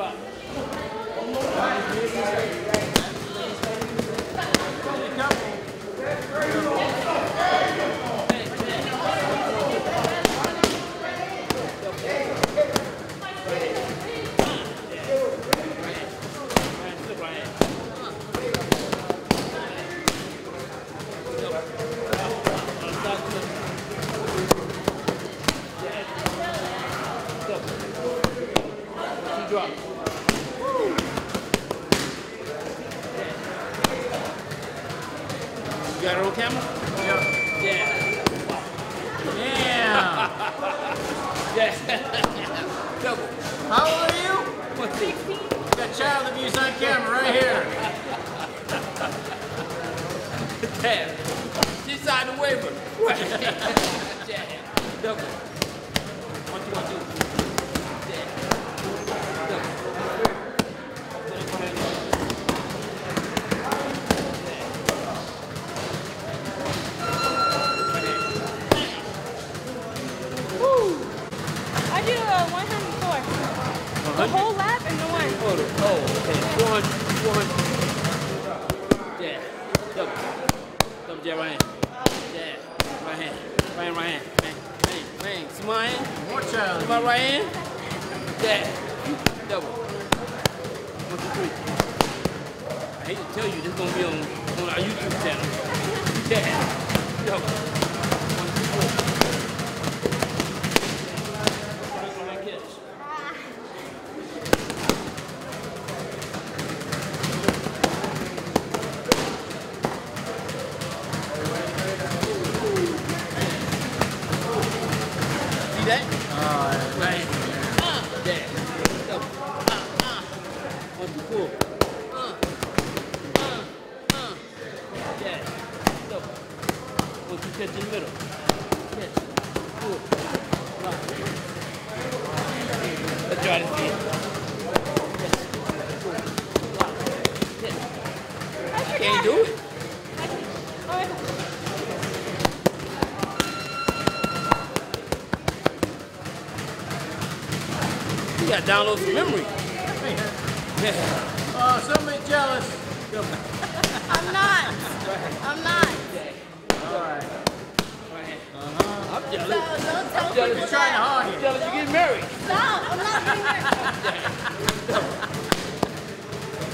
drop. Drop. You got it on camera? Yeah. Yeah. Yeah. Yeah. Double. How old are you? What's the Got child abuse on camera right here. tab? She signed the waiver. Right. Double. One, two, one, two. 400, 400. Yeah. Double. Double jab right hand. Yeah. Right hand. Right hand, right hand. Bang, bang, bang. See my hand? More child See my right hand? Yeah. Double. One, two, three. I hate to tell you, this is gonna be on, on our YouTube channel. Yeah. Double. Oh. Uh. Uh, uh. Uh, uh, uh. Catch in the middle. Catch. Four. Lock. Let's try this again. Catch. Gotta download some memory. Yeah. oh, somebody jealous. I'm not. I'm not. All right. Right hand. Uh-huh. I'm So jealous. don't tell jealous. people He's trying to that. I'm you. jealous you get married. Stop. I'm not getting married.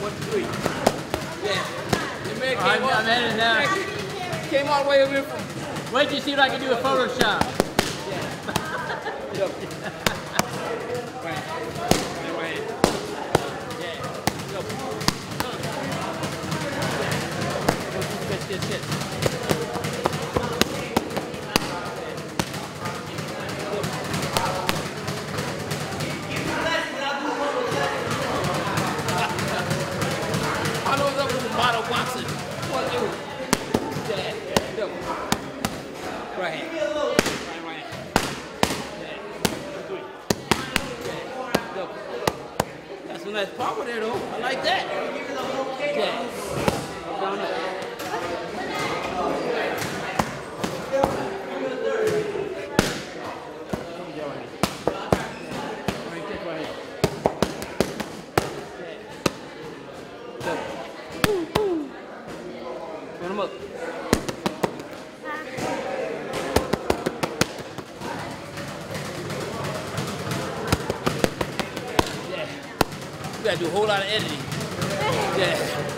One, two, three. Yeah. The man Oh, I'm, all, I'm editing now. came all the way over here from. Wait till you see what I can do with Photoshop. Yeah. right hand. Yeah. Three. Yeah. Double. Nice power there though. I like that. Yeah. Down up. Yeah, right hand. Right kick, right hand. Yeah. Double. Run 'em up. Yeah. You gotta do a whole lot of editing. Yeah.